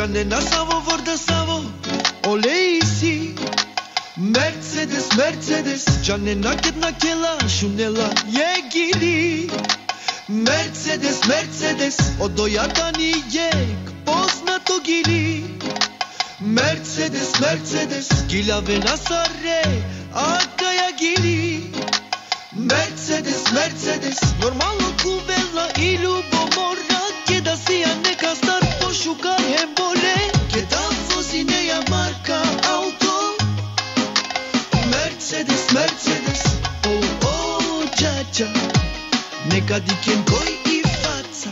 Canne na savo vorde savo Oleysi Mercedes Mercedes. Canne nakit nakela Şunela je giri Mercedes Mercedes Odoja tani jek Poznato giri Mercedes Mercedes Gilave nasare Akaya giri Mercedes Mercedes Normalno kuvela i ljubomora Kje da si ja neka stara star po shukar hembole Che da fozineja marka auto. Mercedes, Mercedes Oh, oh, già, già Neka dikiem koi i faca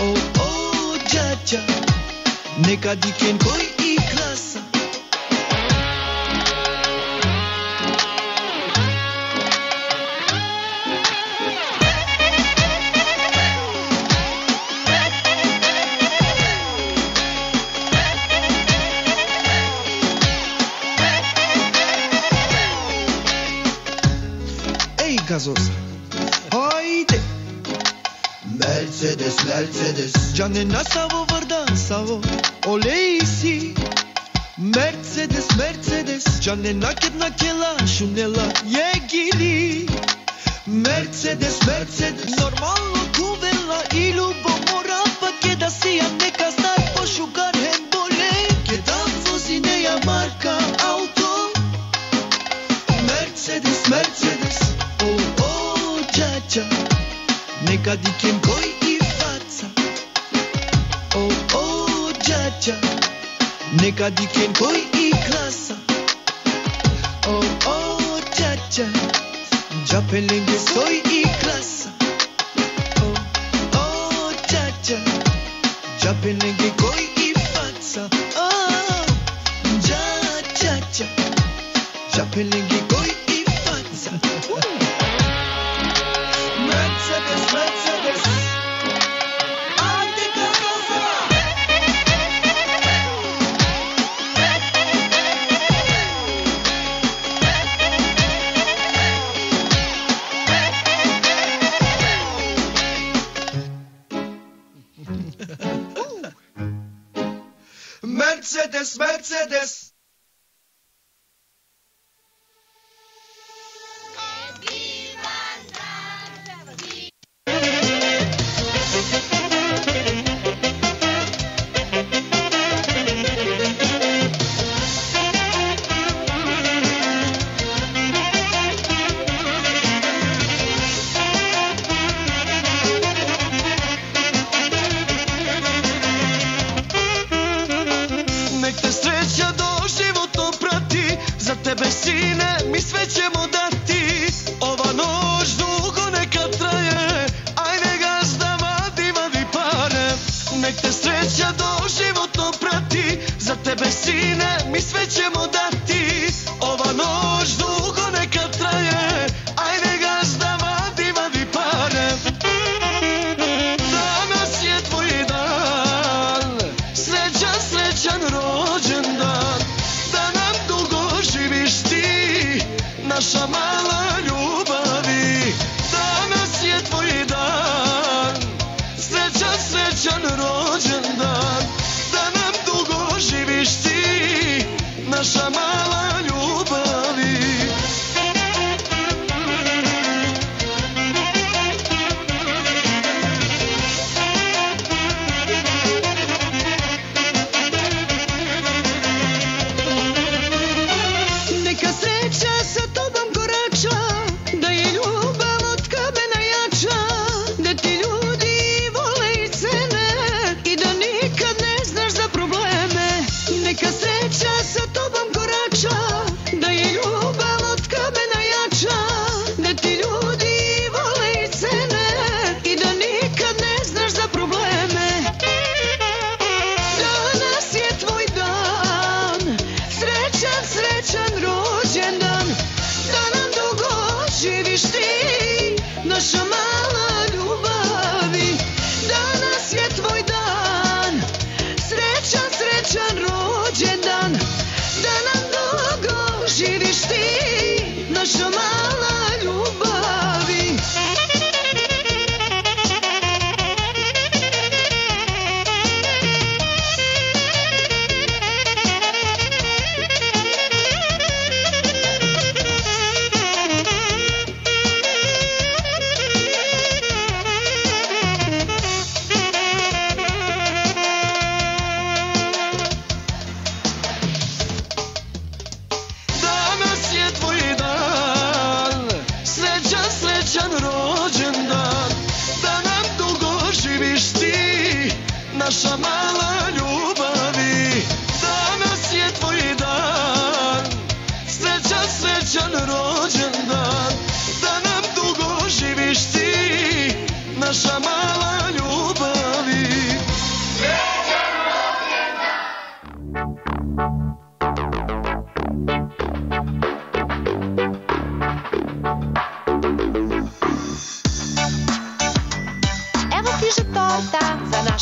Oh, oh, già, già Neka dikiem koi Makas olsa. Haydi. Mercedes, Mercedes. Canına savurdan savur. Oleysi. Mercedes, Mercedes. Canına kidna kela şunela. Ye giri. Mercedes, Mercedes. Normal. Nikadikie Mboi Ifatsa Oh oh Jaja Nikadikie Mboi Iklasa Oh oh Jaja Japelenge Soi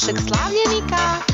naszych Slawiewikach.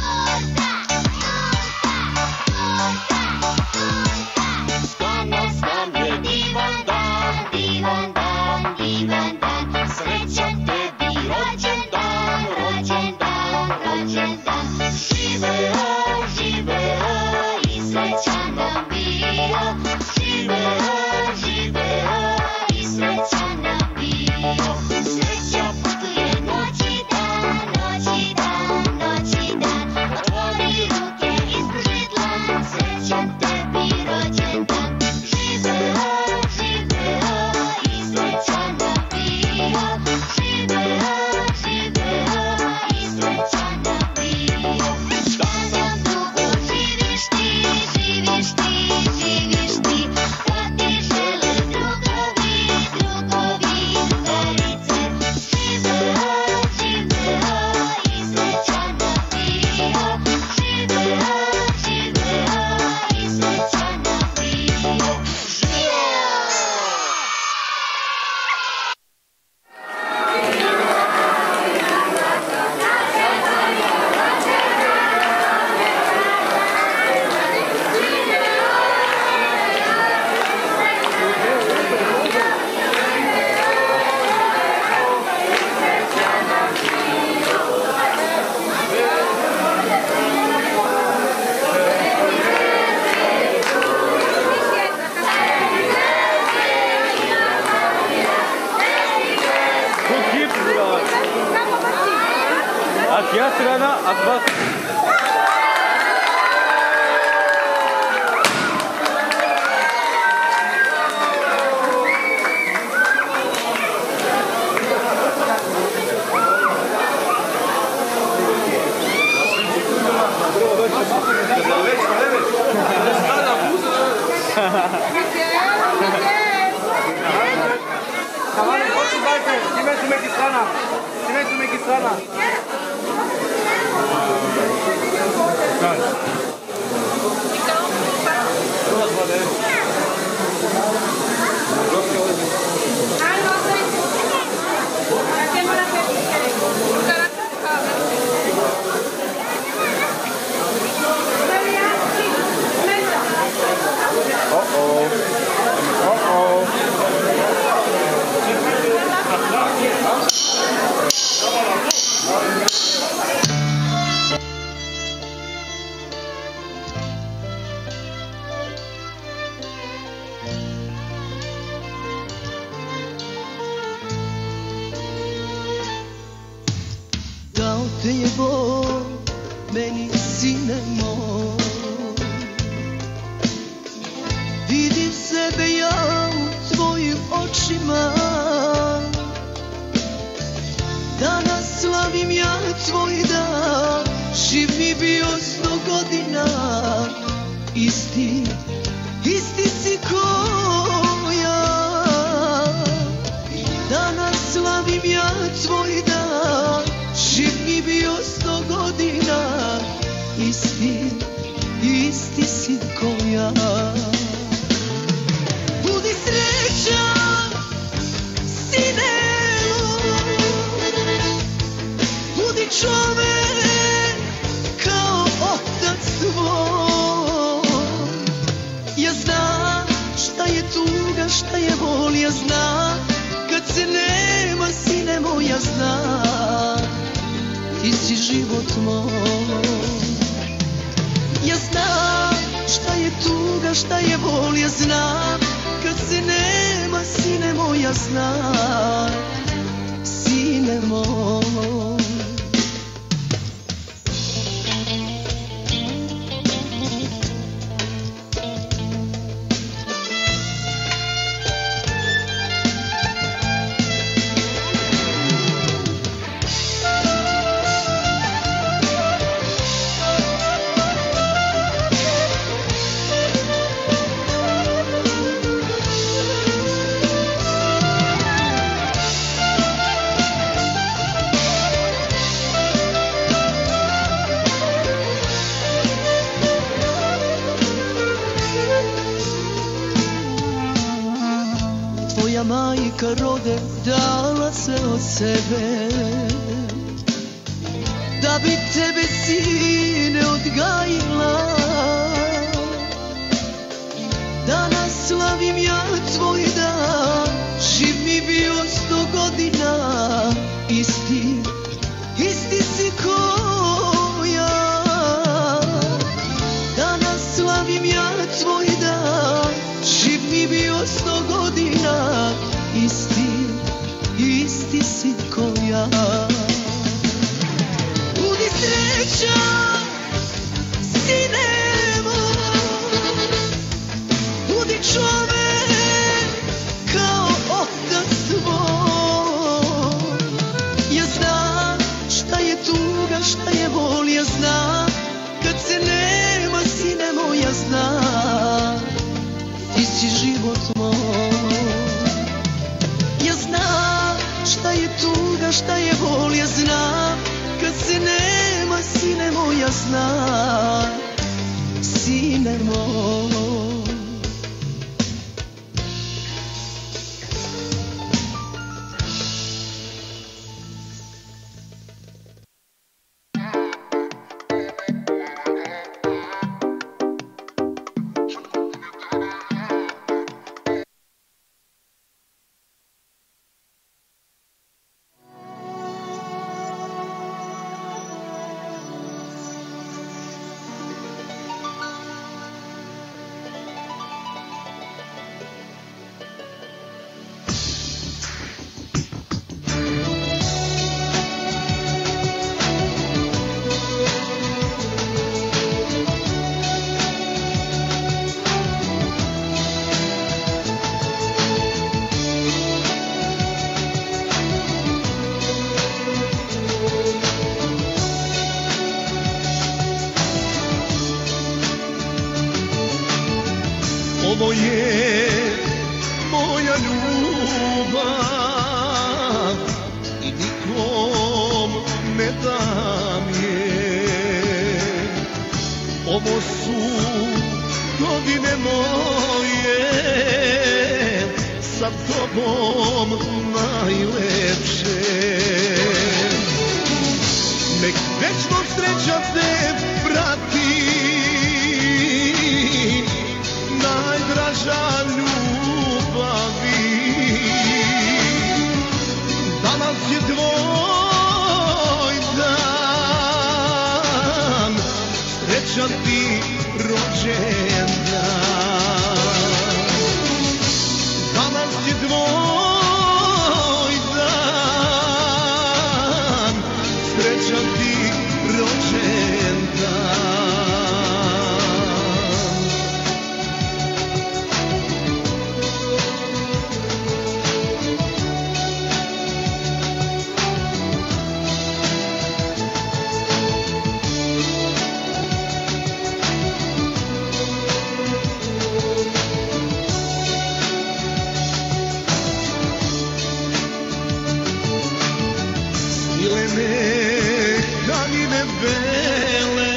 Milene, danine bele,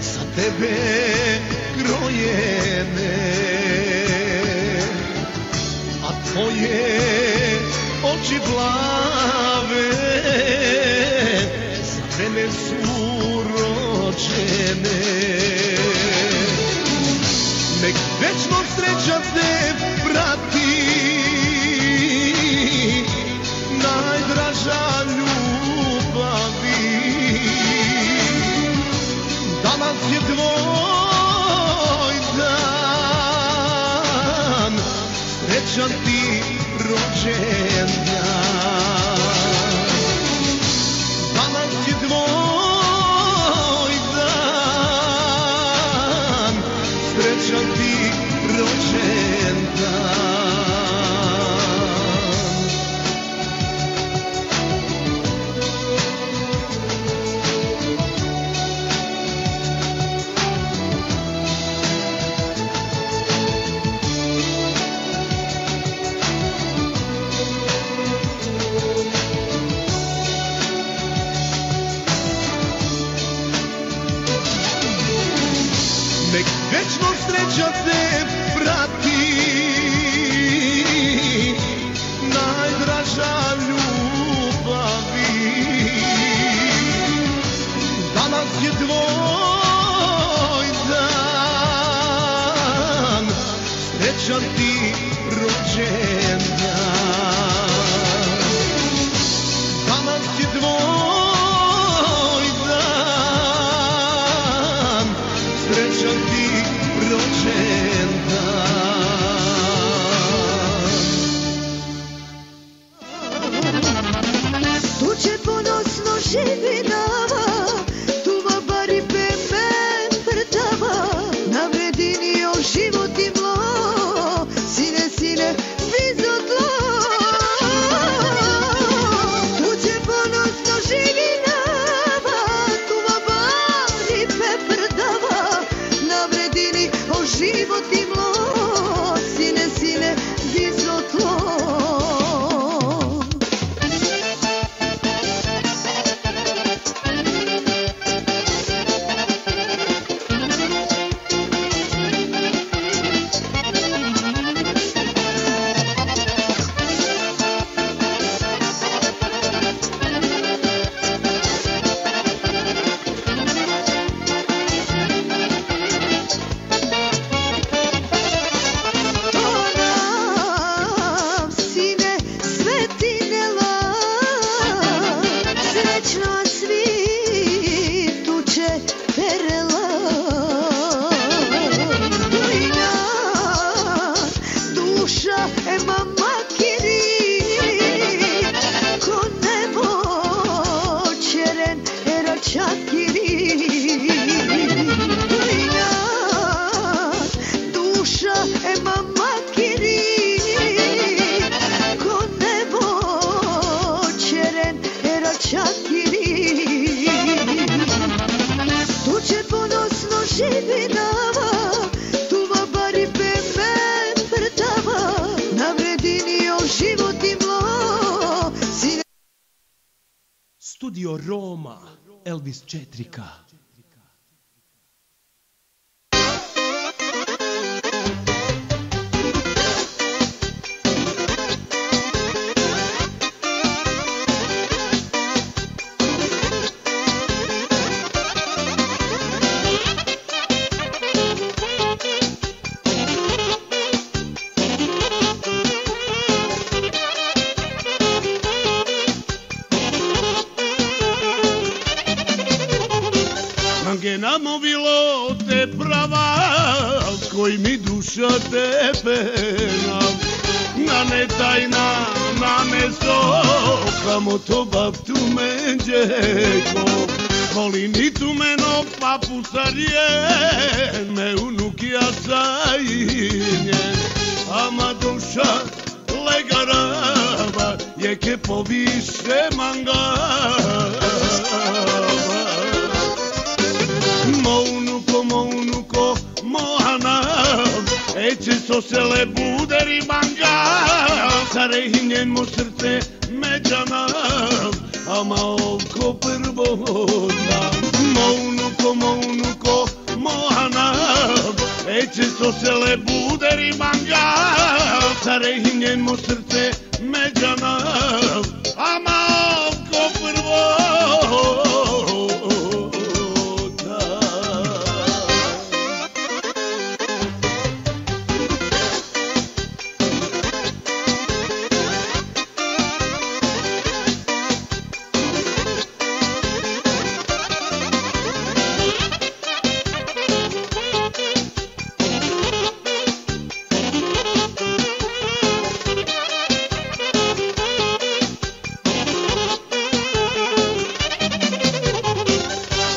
za tebe krojene. A tvoje oči plave, za mene su rođene. Nek večno sreća s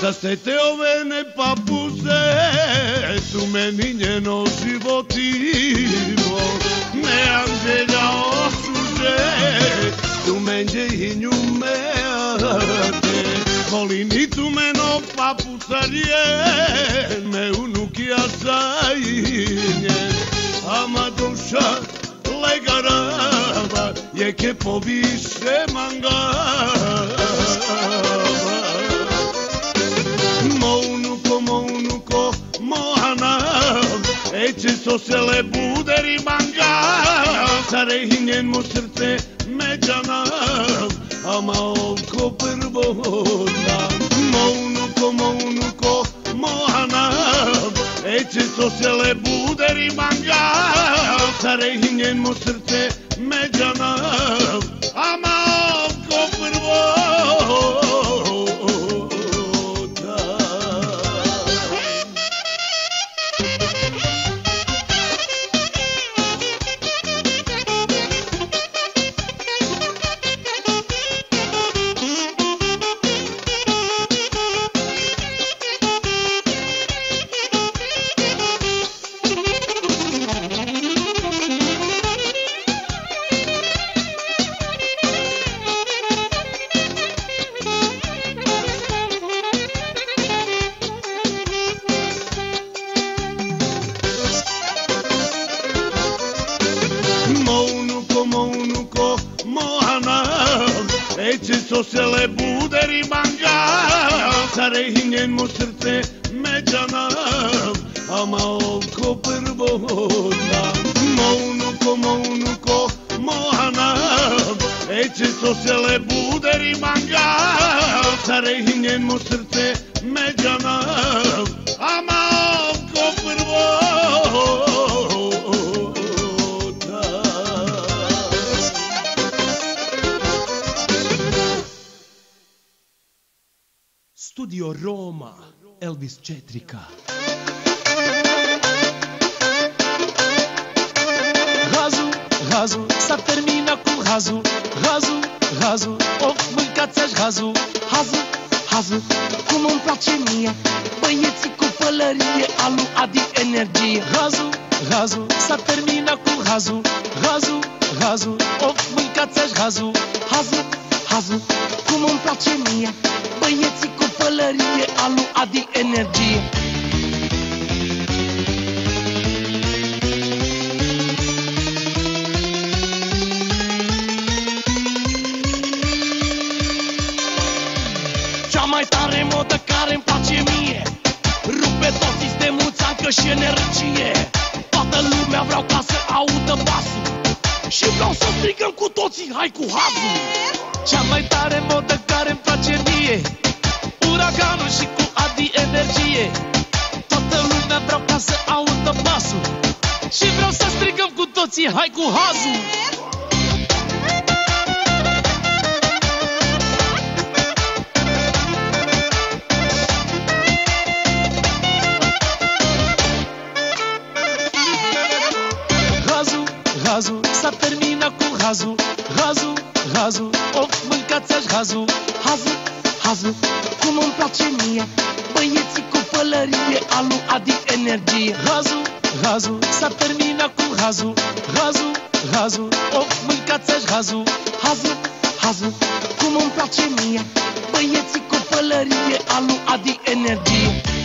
Kada se te ove ne papuze, tu meni njeno životivo. Ne anđelja osuže, tu menđe i nju meate. Kolini tu meno papusarje, me unukija sajinje. Ama duša legarava, je ke poviše mangava. Вече со селе будари мангал, са рехинен му срце мечанал, ама овко прво нам. Моунуко, моунуко, моанал, вече со селе будари мангал, са рехинен му срце мечанал, ама овко прво нам. Modă care îmi place mie. Rupe toți de muțeancă și energie. Toată lumea vreau ca să audă basul. Și vreau să strigăm cu toții hai cu hazul Cea mai tare modă care îmi place mie. Uraganul și cu Adi energie. Toată lumea vreau ca să audă basul. Și vreau să strigăm cu toții hai cu hazul razu, s-a terminat cu hazul Razu, razu, of mâncați-aș hazul Hazu, hazu, cum îmi place mie Băieții cu pălărie, alu, adi, energie. Razu, razu, s-a terminat cu hazul Razu, razu, of mâncați-aș hazul Hazu, hazu, cum îmi place mie Băieții cu pălărie, alu, adi, energie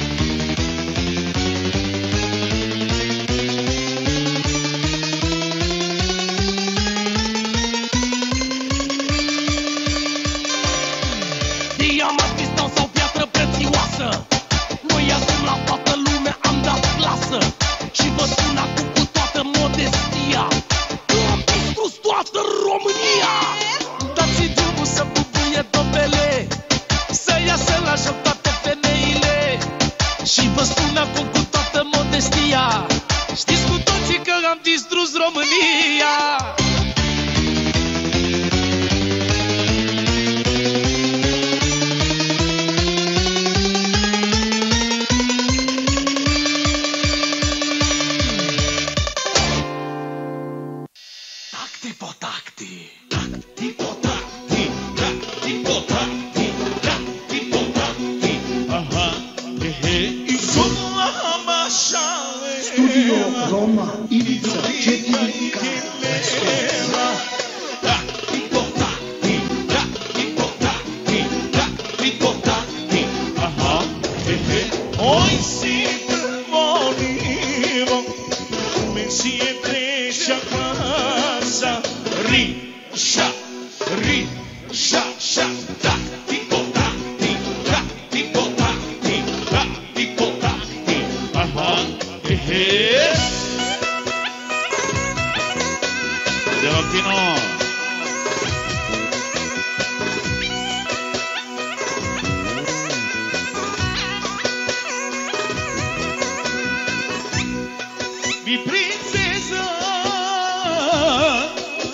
de princesa,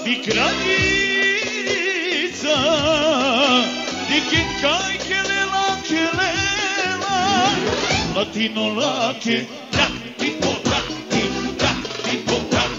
de kraljica, de kinkaj kelela, kelela, latino lake, lati po lati, lati po lati.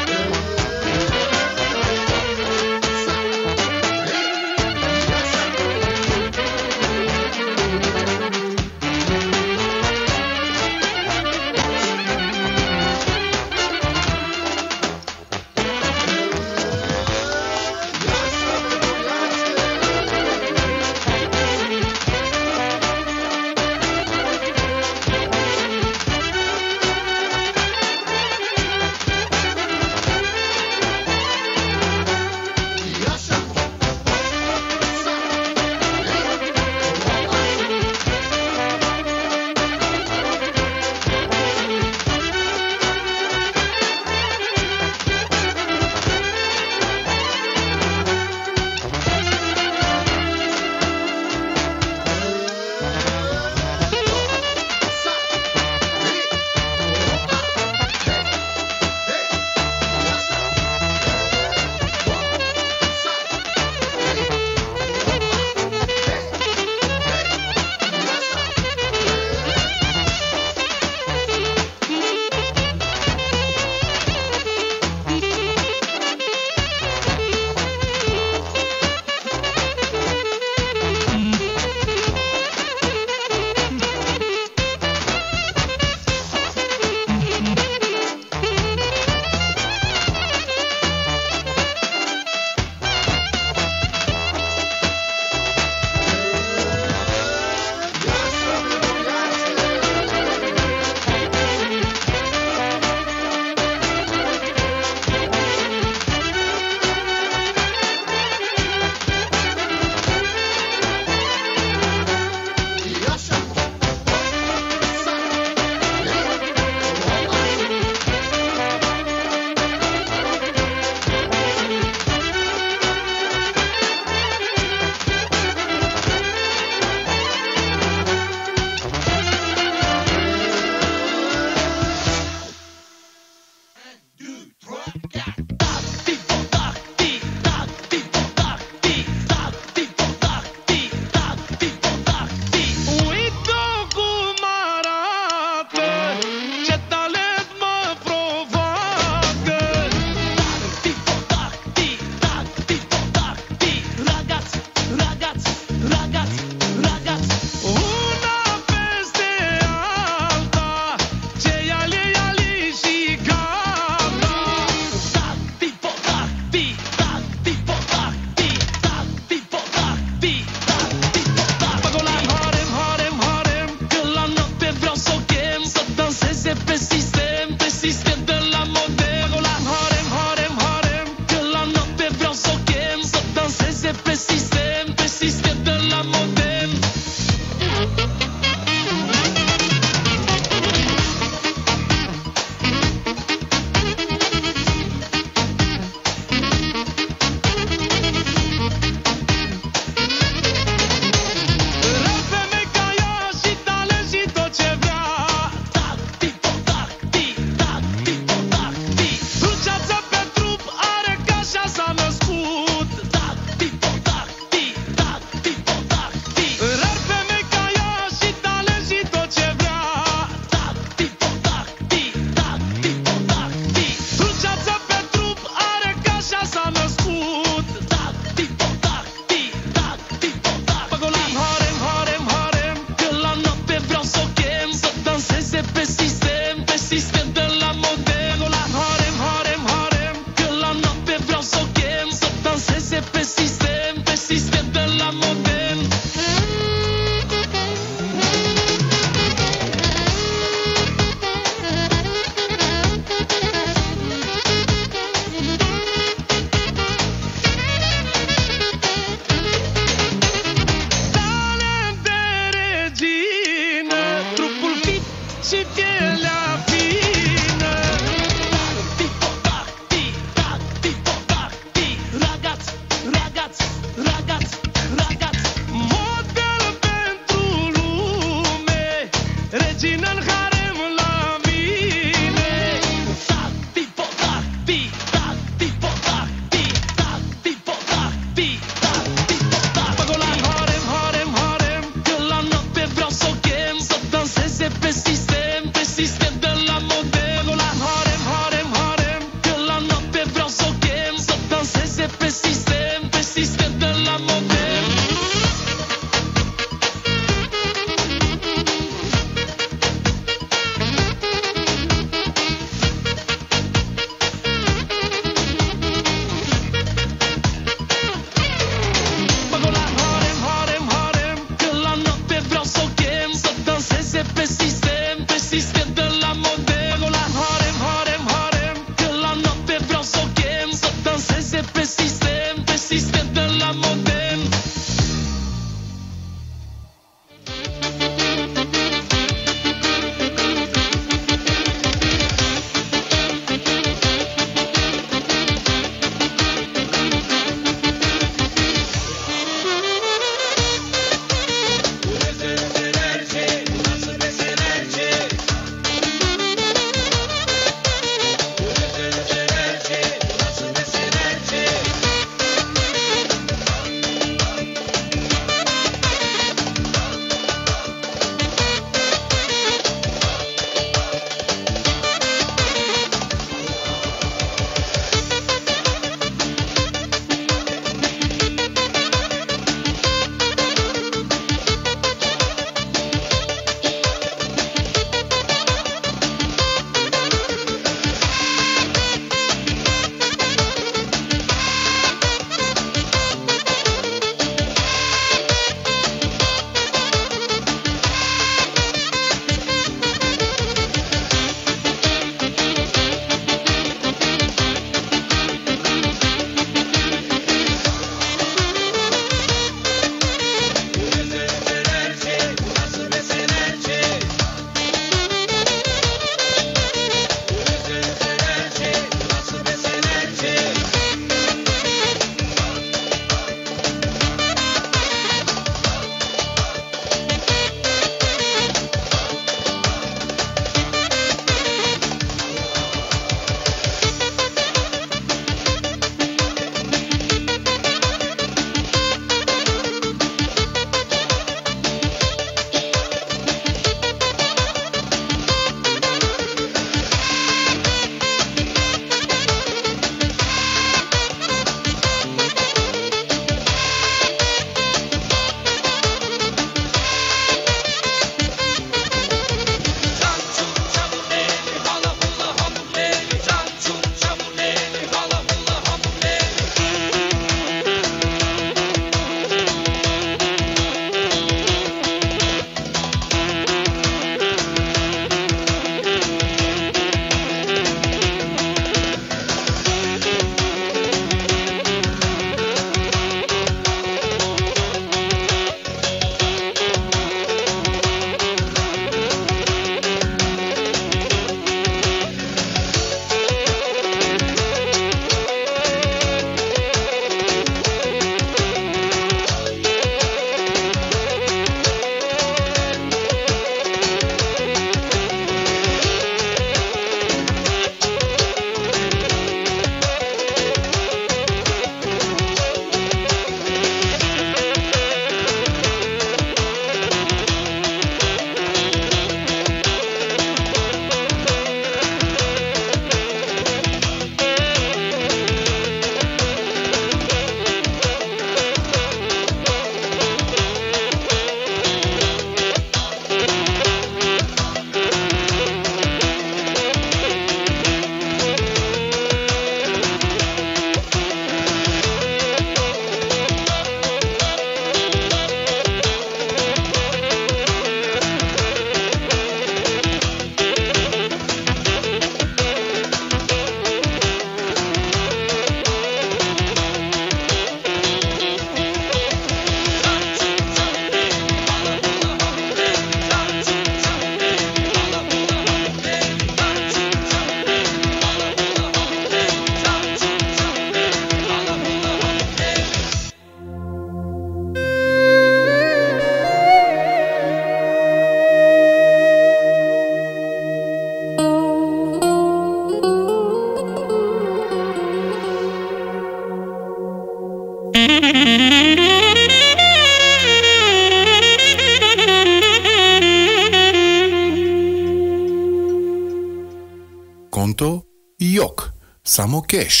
sa më kesh.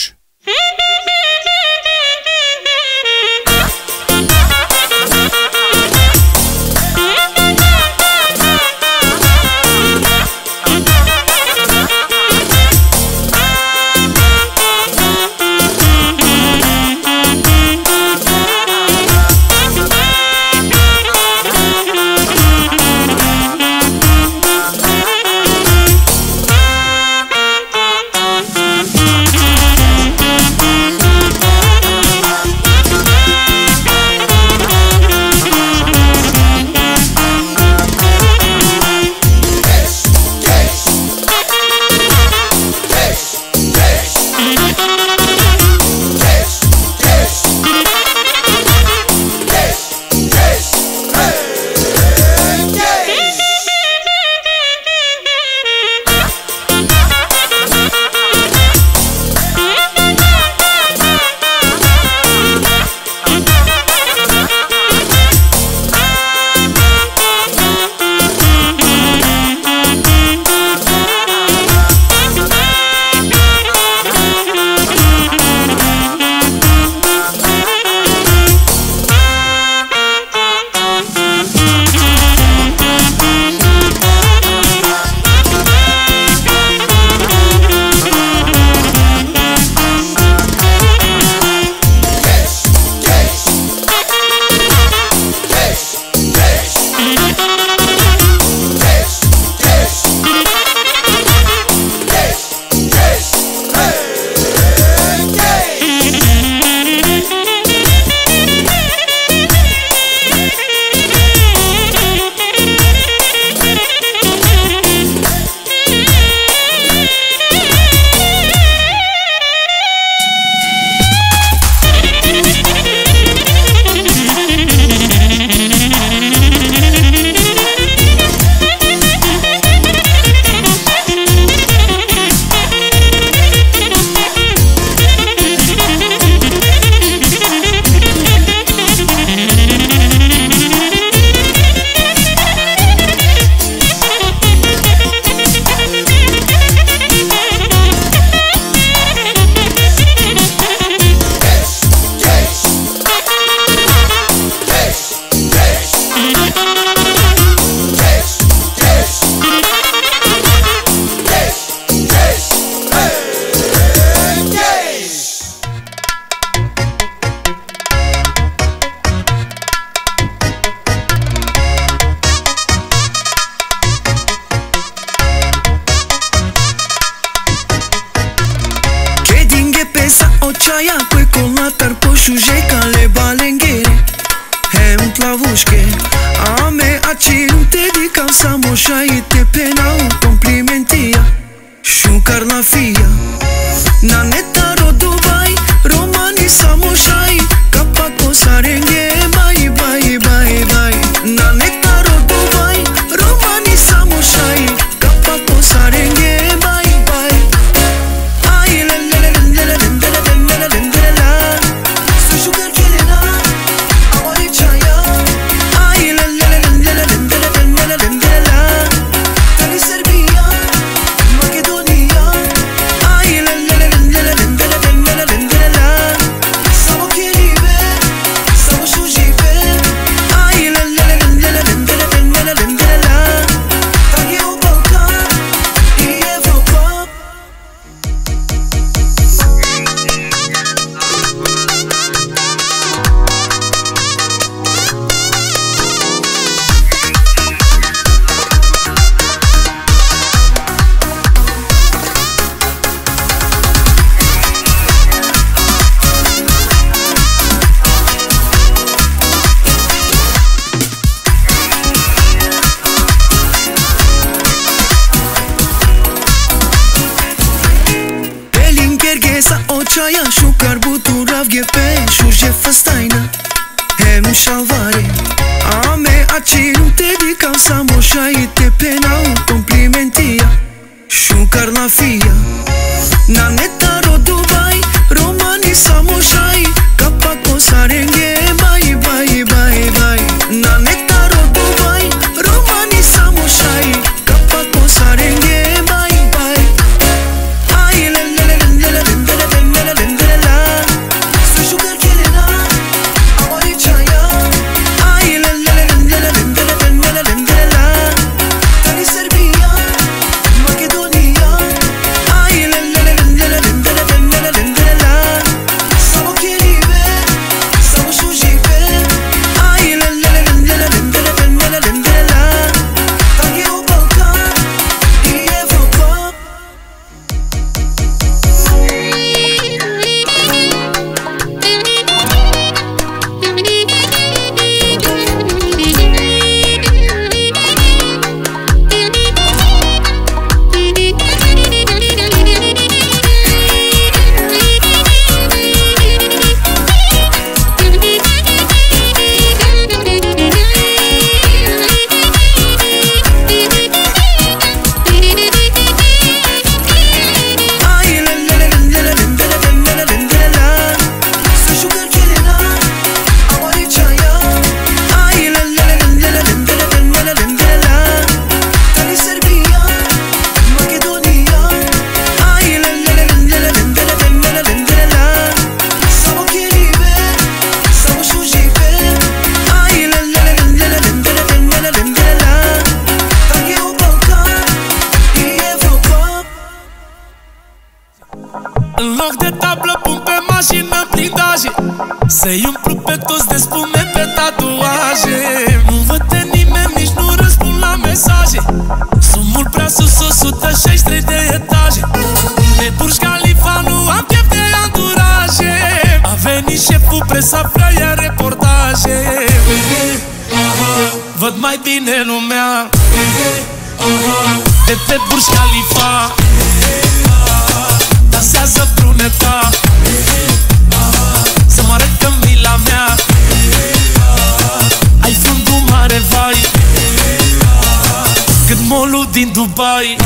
Dubai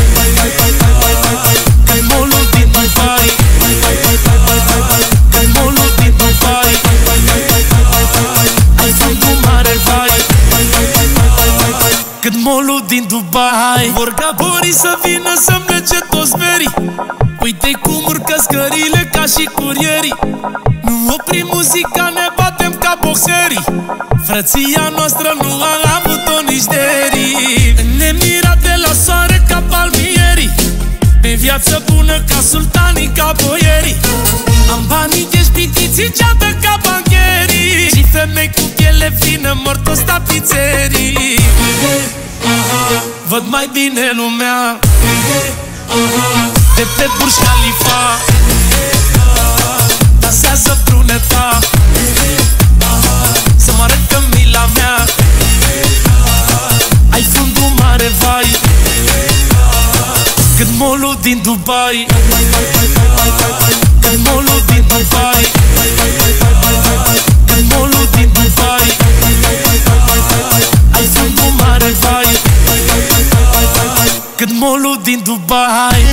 Hai molul din Dubai Hai molul din Dubai Hai sunt mare vai Cât molul din Dubai Vor ca burii să vină să plece toți merii Uite cum urcă scările ca și curierii Nu oprim muzica, ne batem ca boxerii Frăția noastră vină mortos la Văd mai bine lumea. De pe Burj Khalifa. Dansează pruneta Să mă arăt cămila mea. Ai fundul mare, vai. Cât molul din Dubai. Cât molul din Dubai. Cât molul Dubai.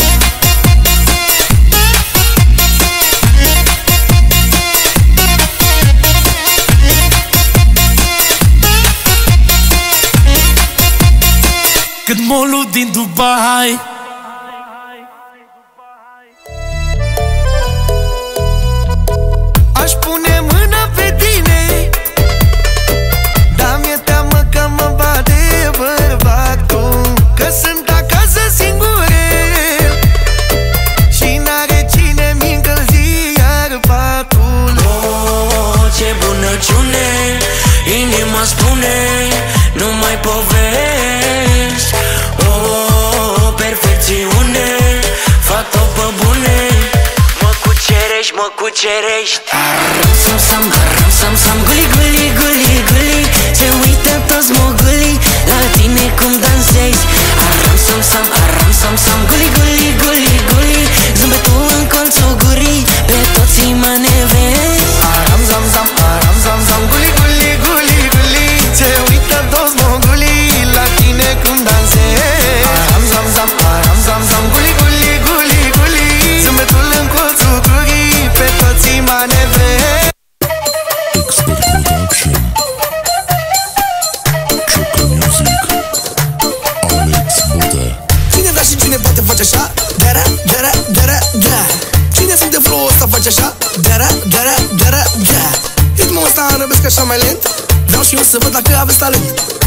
Cât molul din Dubai. mă cucerești Ram sam ram sam sam guli guli guli guli Se uită toți mogulii la tine cum dansezi Ram sam sam ram sam sam guli guli guli mai lent. Vreau și eu să văd dacă aveți talent.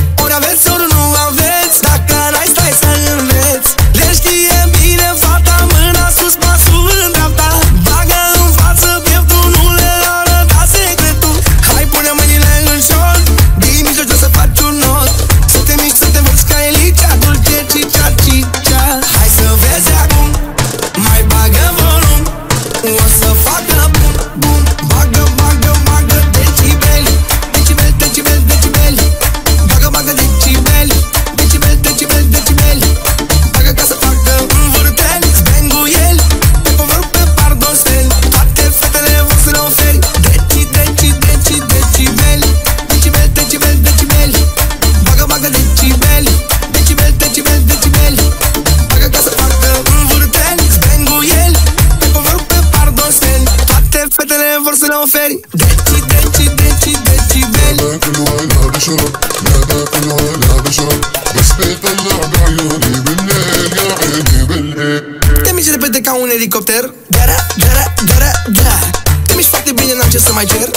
elicopter gara, gara, gara. da, da, da Te miști foarte bine, n-am ce să mai cer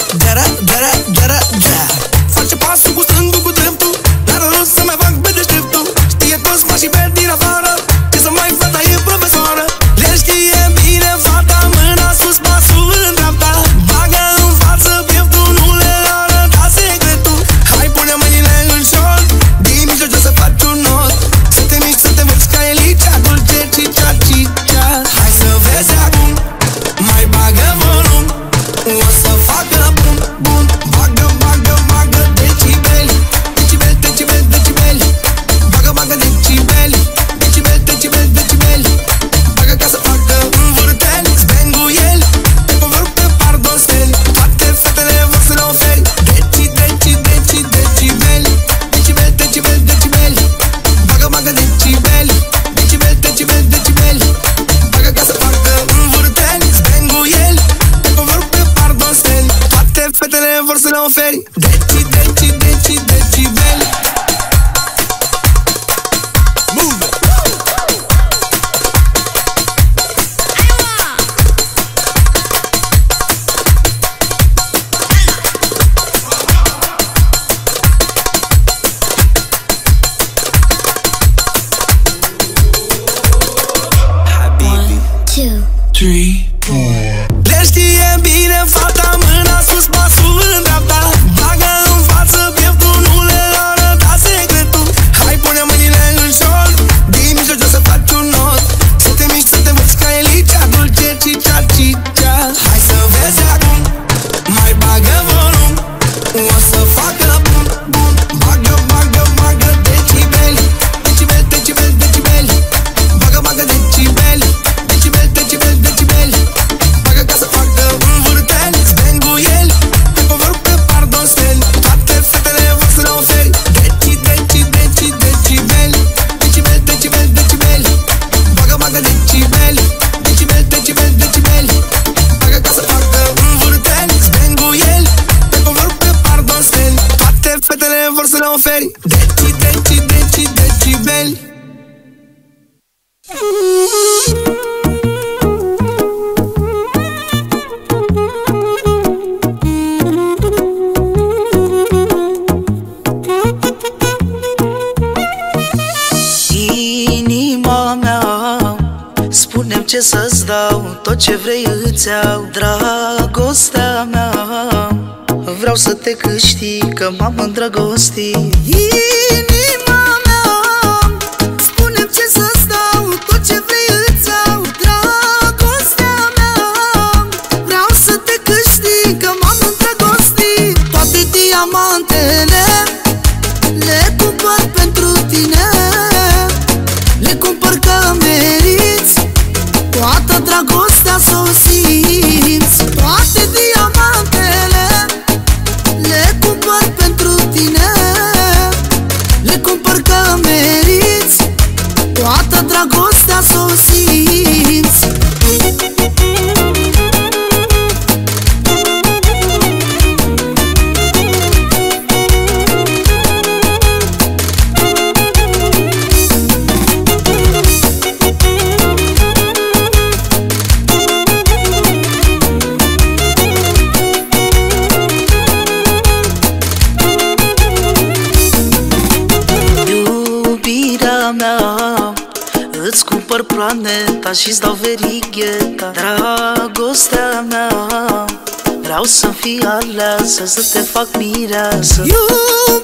Let's DMB ce vrei îți iau, dragostea mea. Vreau să te câștig, că m-am îndrăgostit. ta și-ți dau verigheta Dragostea mea. Vreau să fii aleasă, să te fac mireasă. Eu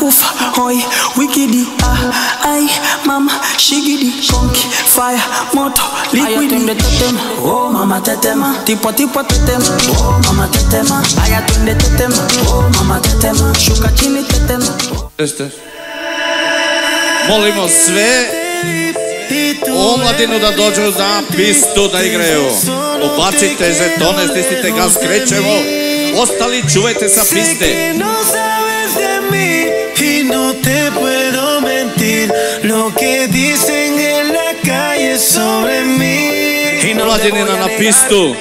kuf, hoi wikidi ah ay, mama shigidi konki fire moto liquidi ayatunde tetema oh mama tetema tipo tipo tetema oh mama tetema Aya ayatunde tetema oh mama tetema shuka chini tetema Este. Molimo sve Омладину да дојдат за писту да играју. Обаците жетоне, стисните газ, кречемо. Остали чувајте са писте. Te puedo mentir lo que dicen en la calle sobre mí. Y no Omladinina voy a pistu.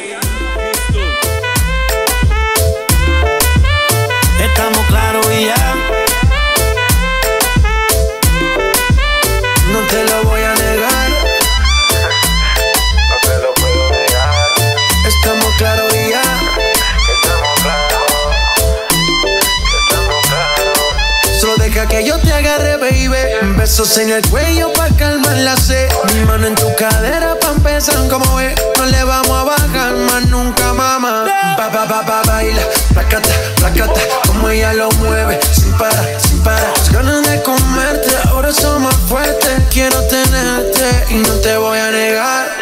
Estamos claros y ya. Besos en el cuello pa' calmar la sed. Mi mano en tu cadera pa' empezar como ve. No le vamos a bajar más nunca, mamá. Pa, pa, pa, pa, baila. Placata, placata. Como ella lo mueve. Sin parar, sin parar. Las ganas de comerte. Ahora son más fuertes. Quiero tenerte y no te voy a negar.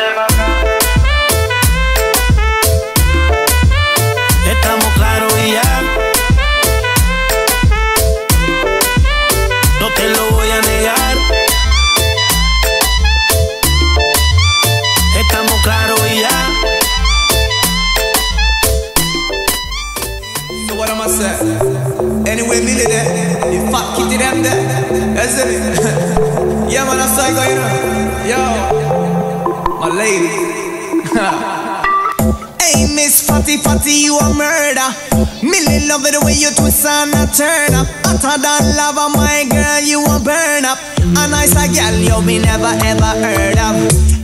Hotter than lava, my girl, you a burn up. A nice a girl you be never ever heard of.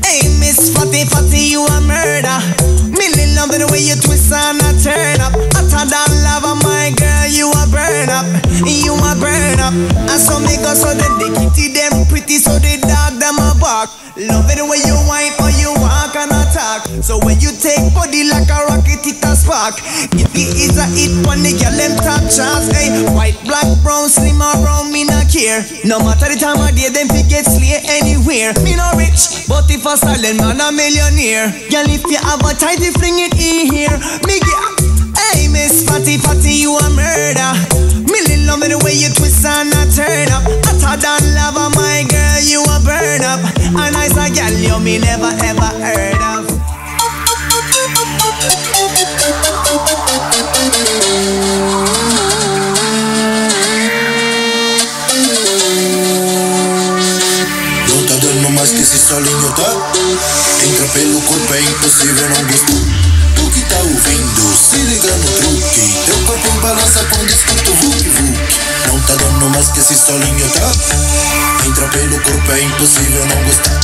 Hey, Miss Fatty Fatty, you a murder. Millie love the way you twist and a turn up. Hotter than lava, my girl, you a burn up. You a burn up. And some niggas so them they kitty them pretty, so they dog them a bark. Love it the way you whine or you walk and attack. So when you take body like a rocket, it a spark is a hit when the girl them top charts. Hey, white, black, brown, slim or brown, me not care. No matter the time of day, them fi get slay anywhere. Me no rich, but if a silent man a millionaire, girl if you have a tight, fling it in here. Me get. Hey, Miss Fatty Fatty, you a murder. Millie love me the way you twist and I turn up. Hotter than lava, my girl, you a burn up. A nice a gal you me never ever heard of. não. Tu que tá ouvindo, se liga no truque. Teu corpo balança quando escuta o Vuk Vuk. Não tá dando mais que esse solinho tá. Entra pelo corpo, é impossível não gostar.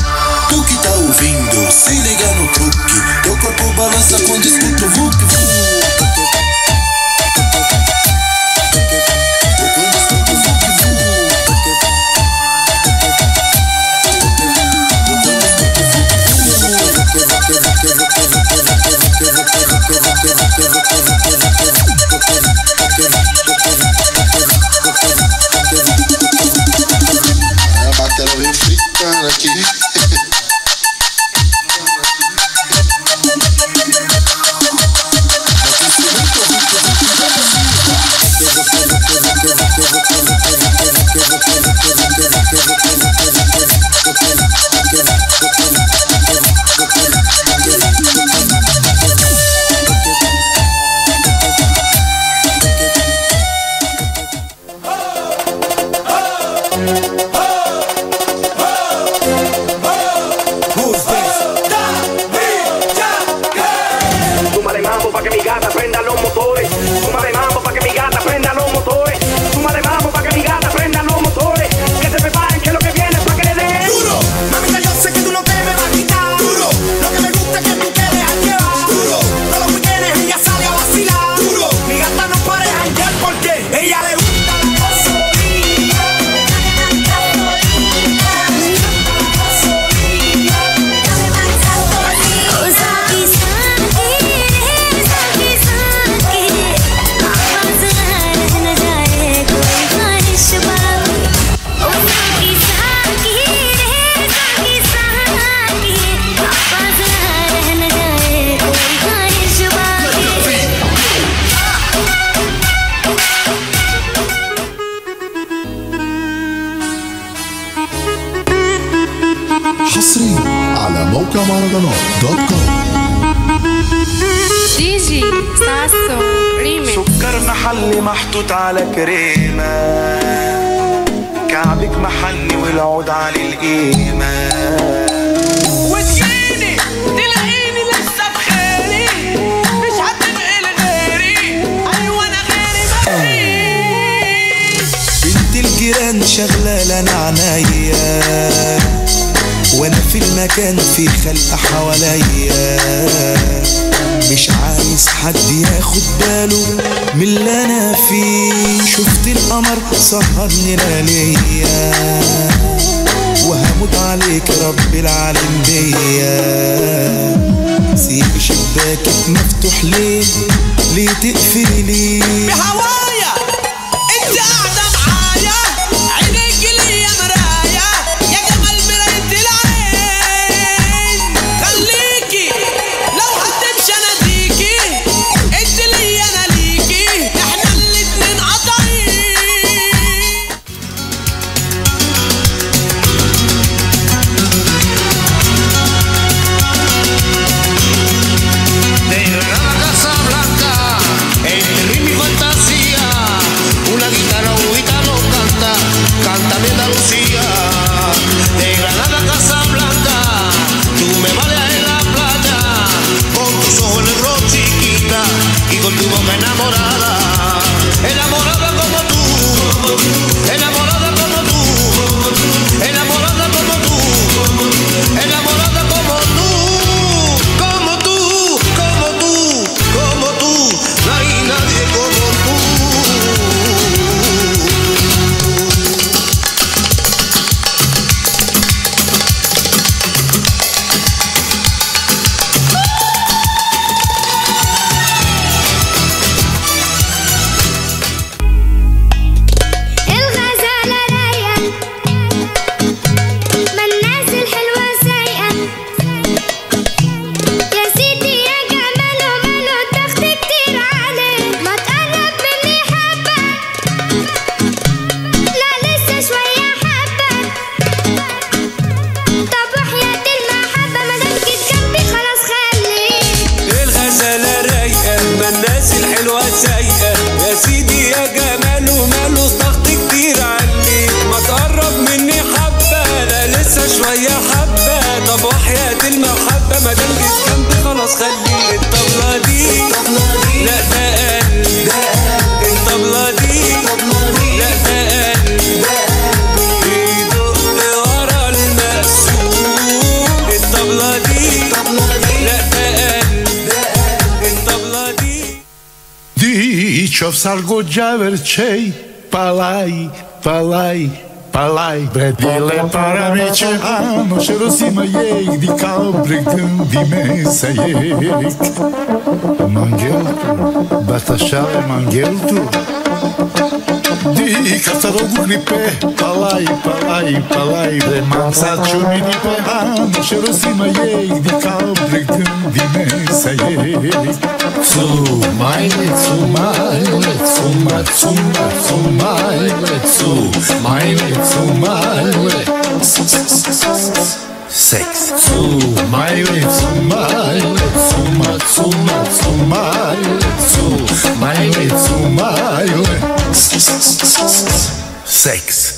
Tu que tá ouvindo, se liga no truque. Teu corpo balança quando escuta o Vuk Vuk. vercei, palai, palai, palai. Vedile paramice hanno cerosima ei Di calbre grandi mesa ei Manguelto, batașale manguelto i cazador guripe Palai, palai, palai de mansa Ciumini pe hană și răsimă ei De cal plecând dimineața ei Țumaile, țumaile, țuma, țuma, țumaile Țumaile, țumaile Sex Țumaile, țumaile, țuma, țuma, țumaile Țumaile, țumaile Sex.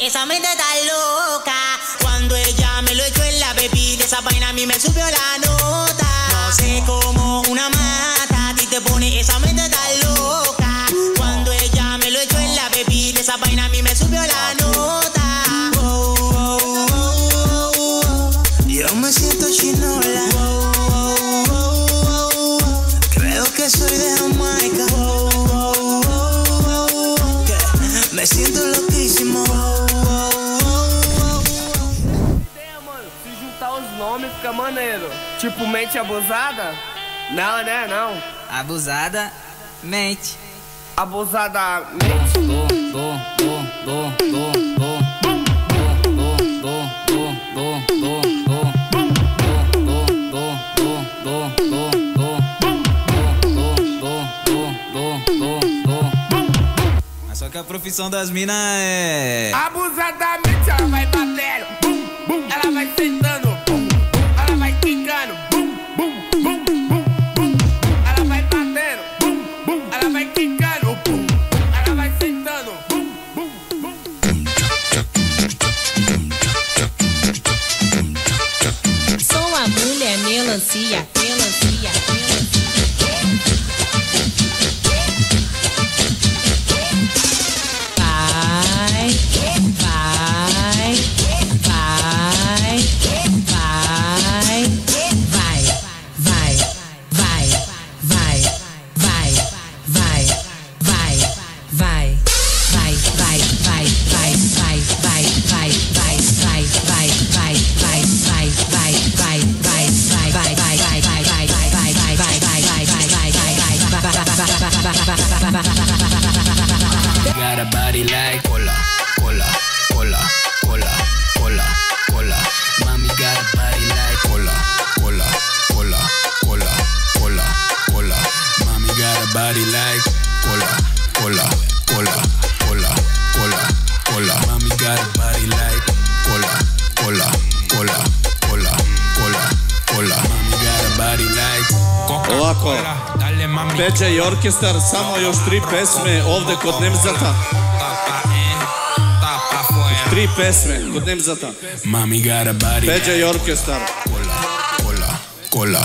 Isang. Tipo, mente abusada? Não, né? Não. Abusada, mente. Abusada, mente. Dom, dom, dom, dom, dom, dom. Só que a profissão das minas é. Abusadamente ela vai batendo, bum, bum. Ela vai sentando. оркестар, само још три песме овде код немзата. Три песме код немзата. Мами гара бари. Пеѓа и оркестар. Кола, кола, кола.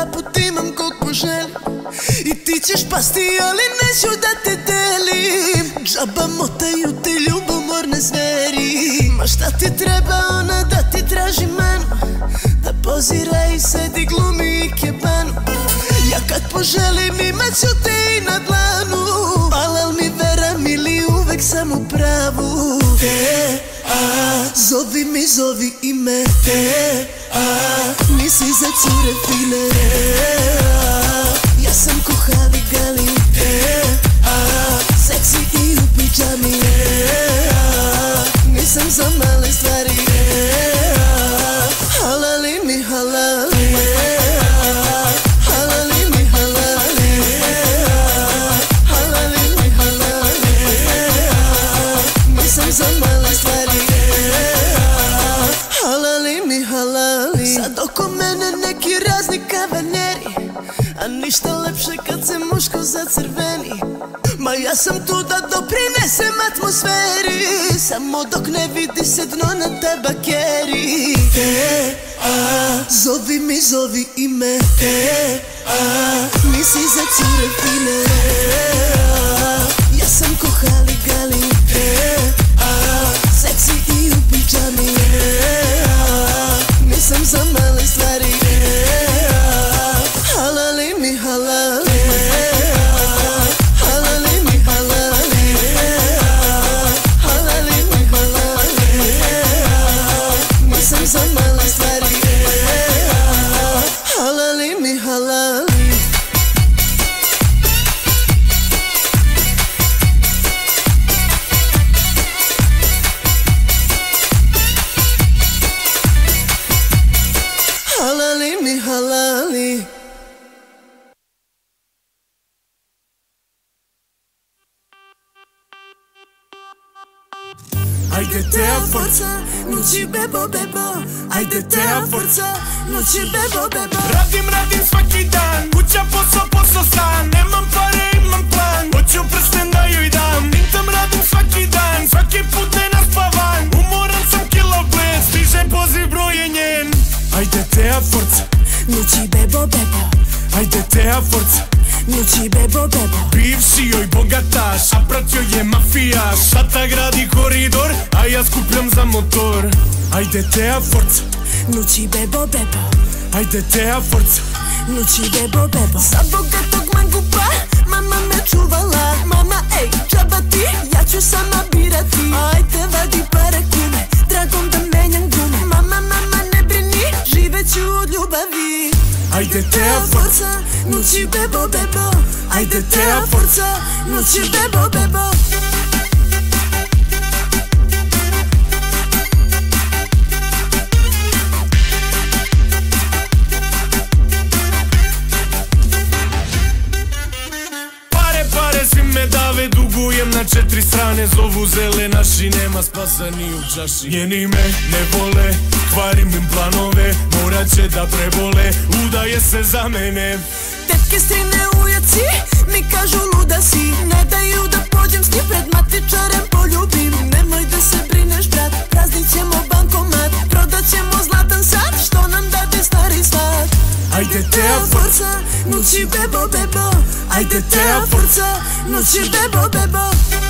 Trepnem dva put imam koliko želim. I ti ćeš pasti ali neću da te delim. Džaba Σα μ' όντω κνεύει τη σέντρο να τα μπακέρει. Τε, α, ζόβει με ζόβει με. Τε. Ajde te a forța, nu ci bebo bebo Ajde te a forța, nu ci bebo bebo Radim, radim svaki dan Kuća, posao, posao, stan Nemam pare, imam plan Hoću prsten da joj dam Mintam, radim svaki dan Svaki put ne naspavan Umoran sam kilo bles Stiže poziv broj je njen Ajde te a forța Nu ci bebo bebo Ajde te a ci bebo bebo. Bivši joj bogataš, a pratio je mafijaš Tata gradi koridor, a ja skupljam za motor. Ajde te a forca, Nu ci bebo bebo. Ajde te a forca Nu ci bebo bebo. Sa bogatog mangupa Mama me čuvala. Mama ej, džaba ti Ja ću sama birati. Ajde vadi pare kume Dragom da menjam gume Mama, mama ne brini Živeću od ljubavi Ajde te a forca, Nu ci bebo bebo Ajde te a forța Nu ci bebo bebo na četiri strane Zovu zelenaši, nema spasa ni u čaši. Njeni me ne vole, kvarim im planove Morat će da prebole, udaje se za mene. Tetke strine ujaci mi kažu luda si. Ne daju da pođem s njim pred matičarem poljubim. Nemoj da se brineš brat, praznit ćemo bankomat. Prodat ćemo zlatan sat, što nam dade stari svat Ajde te a forca, nu ci bebo bebo Ajde te a forța, nu ci bebo bebo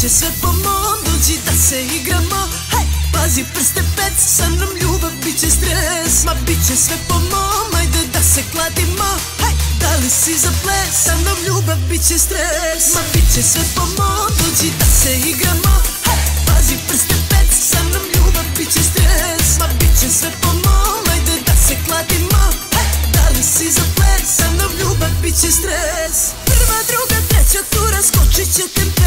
će sve po mom Dođi da se igramo. Hej, pazi prste pet Sa mnom ljubav bit će stres. Ma bit će sve po mom Ajde da se kladimo. Hej, da li si za ples Sa mnom ljubav bit će stres. Ma bit će sve po mom Dođi da se igramo. Hej, pazi prste pet Sa mnom ljubav bit će stres. Ma bit će sve po mom Ajde da se kladimo. Hej, da li si za ples Sa mnom ljubav bit će stres. Prva, druga, treća će tempo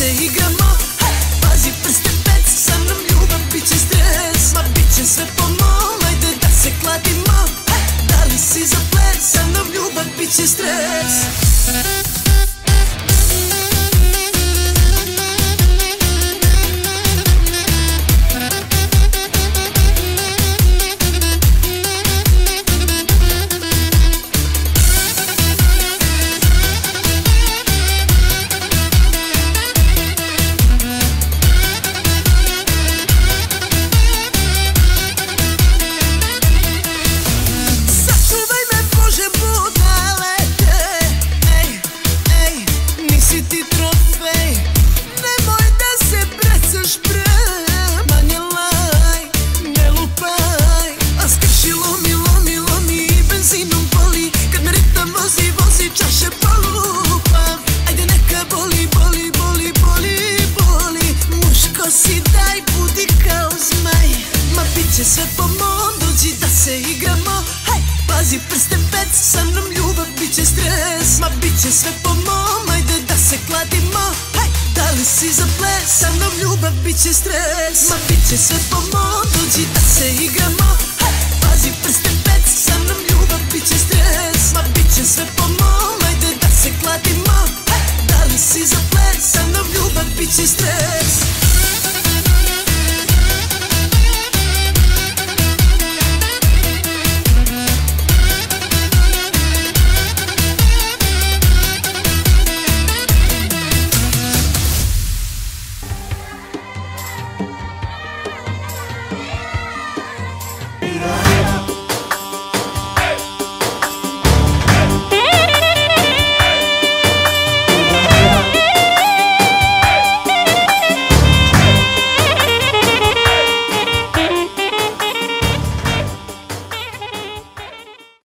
正義